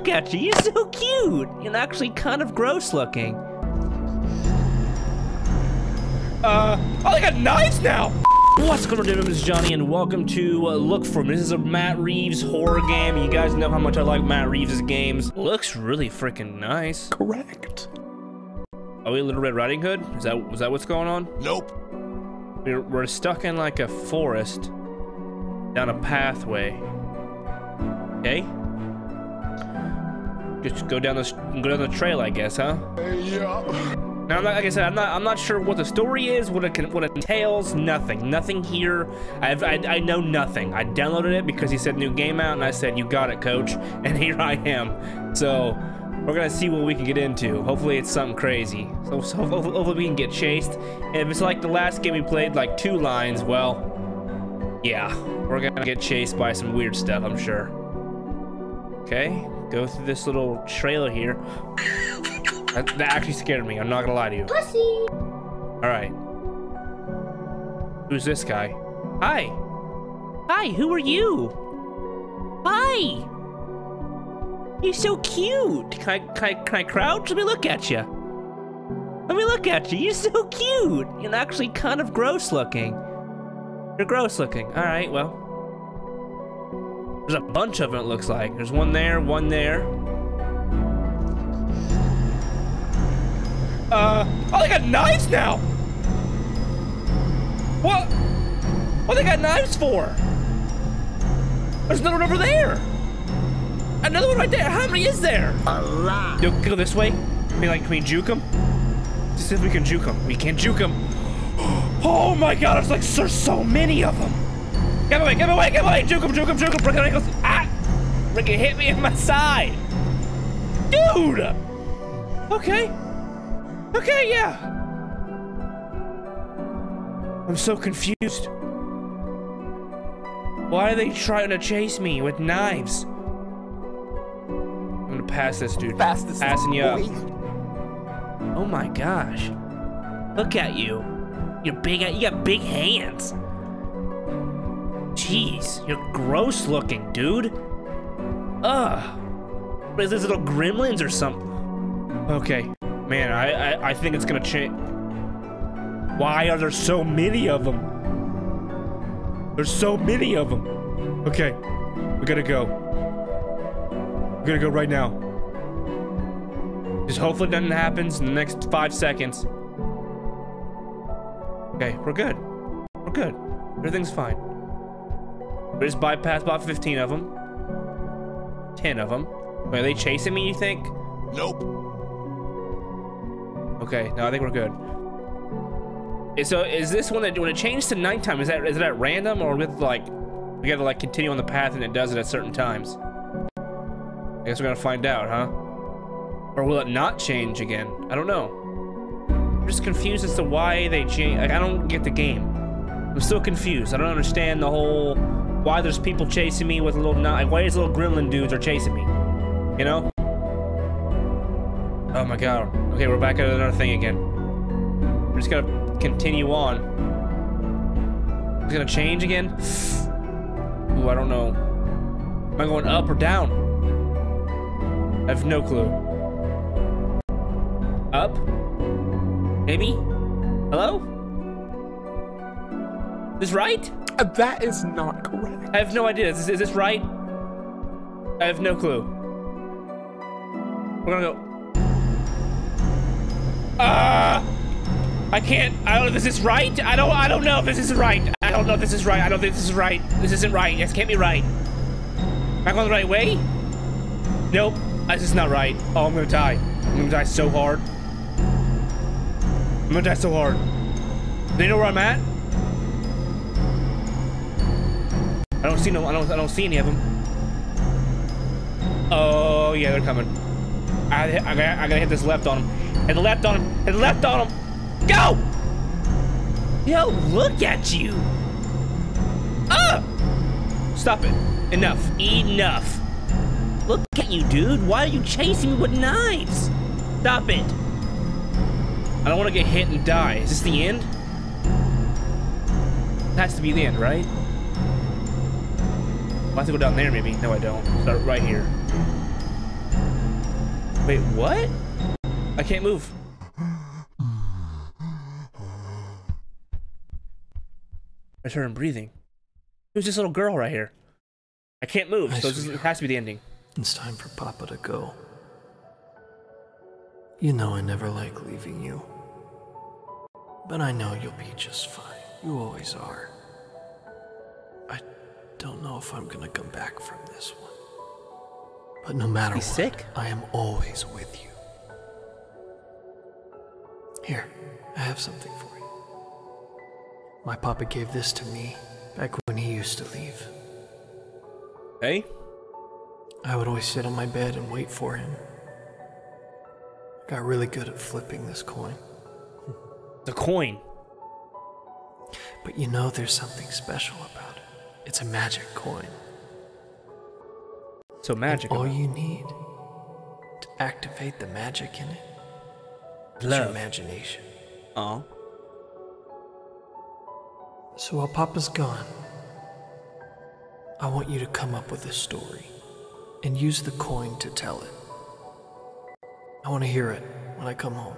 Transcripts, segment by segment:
look at you. You're so cute. And actually kind of gross looking. Uh, oh, they got knives now. What's going on, everyone? This is Johnny, and welcome to uh, Look For Me. This is a Matt Reeves horror game. You guys know how much I like Matt Reeves' games. Looks really freaking nice. Correct. Are we Little Red Riding Hood? Is that is that what's going on? Nope. We're, we're stuck in like a forest down a pathway. Okay. Just go down this go down the trail, I guess, huh? Yeah. Now, I'm not, like I said, I'm not, I'm not sure what the story is, what it what it entails. Nothing, nothing here. I've, I, I know nothing. I downloaded it because he said new game out, and I said, "You got it, coach." And here I am. So we're gonna see what we can get into. Hopefully, it's something crazy. So, so hopefully, hopefully we can get chased. And if it's like the last game we played, like two lines, well, yeah, we're gonna get chased by some weird stuff, I'm sure. Okay, go through this little trailer here. That, that actually scared me. I'm not gonna lie to you. Pussy. All right. Who's this guy? Hi. Hi. Who are you? Hi. You're so cute. Can I, can I, can I crouch? Let me look at you. Let me look at you. You're so cute. And actually kind of gross looking. You're gross looking. All right. Well. There's a bunch of them. It looks like. There's one there. One there. Uh, oh, they got knives now. What? What they got knives for? There's another one over there. Another one right there. How many is there? A lot. Yo, go this way. Can we, like, can we juke him? Just see if we can juke him. We can't juke him. Oh my god, it's like there's so many of them. Get away, get away, get away. Juke him, juke him, juke him. Break ankles. Ah! Freaking hit me in my side. Dude. Okay. Okay, yeah. I'm so confused. Why are they trying to chase me with knives? I'm gonna pass this dude. Fastest Passing you up. Oh my gosh. Look at you. You're big, you got big hands. Jeez, you're gross looking, dude. Ugh. Is this, little gremlins or something? Okay, man, I, I, I think it's gonna change. Why are there so many of them? There's so many of them. Okay, we gotta go. We gotta go right now. Just hopefully nothing happens in the next five seconds. Okay, we're good. We're good. Everything's fine. We just bypassed about 15 of them. 10 of them. Wait, are they chasing me, you think? Nope. Okay, no, I think we're good. So is this one that when it changes to nighttime, is that is it at random or with like we gotta like continue on the path and it does it at certain times? I guess we're gonna find out, huh? Or will it not change again? I don't know. I'm just confused as to why they change. Like, I don't get the game. I'm still confused. I don't understand the whole why there's people chasing me with a little knife. Why these little gremlin dudes are chasing me? You know? Oh my god. Okay, we're back at another thing again. We're just gonna continue on. It's gonna change again? Ooh, I don't know. Am I going up or down? I have no clue. Up? Maybe? Hello? This right? Uh, That is not correct. I have no idea. Is this, is this right? I have no clue. We're gonna go. Ah! I can't. I don't know if this is right. I don't. I don't know if this is right. I don't know if this is right. I don't think this is right. This isn't right. This can't be right. Am I going the right way? Nope. This is not right. Oh, I'm gonna die. I'm gonna die so hard. I'm gonna die so hard. They know where I'm at? I don't see no. I don't. I don't see any of them. Oh yeah, they're coming. I, I, gotta, I gotta hit this left on him. Hit the left on him. Hit the left on him. Go! Yo, look at you. Ah! Stop it. Enough. Enough. Look at you, dude. Why are you chasing me with knives? Stop it. I don't want to get hit and die. Is this the end? It has to be the end, right? I have to go down there, maybe. No, I don't. Start right here. Wait, what? I can't move. I started breathing. Who's this little girl right here? I can't move, so this has to be the ending. It's time for Papa to go. You know I never like leaving you. But I know you'll be just fine. You always are. I don't know if I'm gonna come back from this one. But no matter He's what, sick? I am always with you. Here, I have something for you. My papa gave this to me back when he used to leave. Hey? I would always sit on my bed and wait for him. I got really good at flipping this coin. The coin. But you know there's something special about it. It's a magic coin. So magic. All you need to activate the magic in it is your imagination. Oh. So while Papa's gone, I want you to come up with a story and use the coin to tell it. I want to hear it when I come home.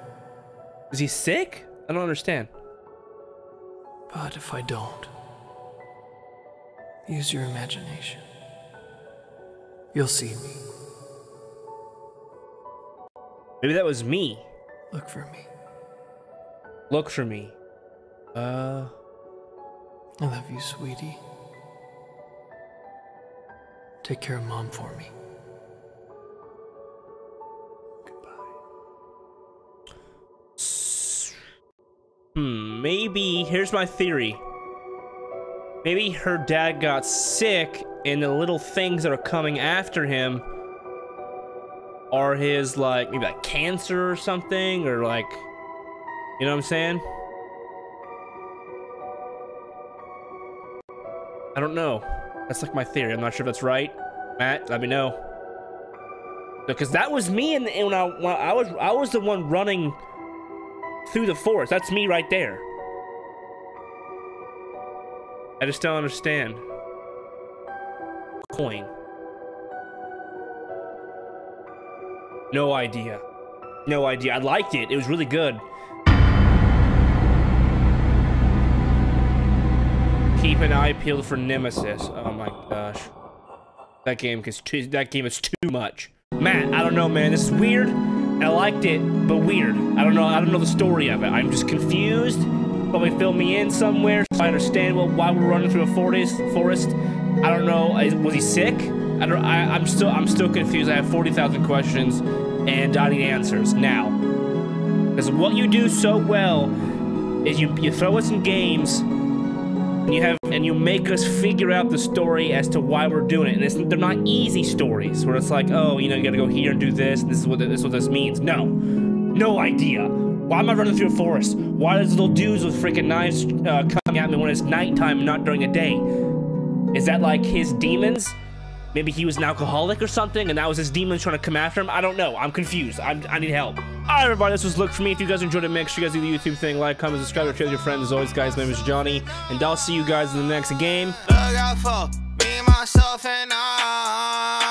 Is he sick? I don't understand. But if I don't, use your imagination. You'll see me. Maybe that was me. Look for me. Look for me. Uh. I love you, sweetie. Take care of mom for me. Goodbye. Hmm, maybe, here's my theory. Maybe her dad got sick and the little things that are coming after him are his, like, maybe like cancer or something, or like, you know what I'm saying? I don't know. That's like my theory. I'm not sure if that's right. Matt, let me know. Because that was me and when I, when I was I was the one running through the forest. That's me right there. I just don't understand. Coin. No idea. No idea. I liked it. It was really good. Keep an eye peeled for Nemesis. Oh my gosh. That game is too that game is too much. Matt, I don't know, man. This is weird. I liked it, but weird. I don't know. I don't know the story of it. I'm just confused. Probably fill me in somewhere so I understand well, why we're running through a forest. Forest. I don't know. Was he sick? I don't. I, I'm still. I'm still confused. I have forty thousand questions, and I need answers now. Because what you do so well is you you throw us in games and you have and you make us figure out the story as to why we're doing it and they're not easy stories where it's like oh you know you gotta go here and do this and this is what this is what this means no no idea why am i running through a forest? Why are those little dudes with freaking knives uh, coming at me when it's nighttime and not during a day? Is that like his demons? Maybe he was an alcoholic or something and that was his demons trying to come after him? I don't know. I'm confused. I'm, i need help. All right everybody. This was look for me. If you guys enjoyed it make sure you guys do the youtube thing. Like comment subscribe share with your friends. As always guys my name is johnny and i'll see you guys in the next game. Look out for me, myself, and I.